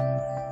嗯。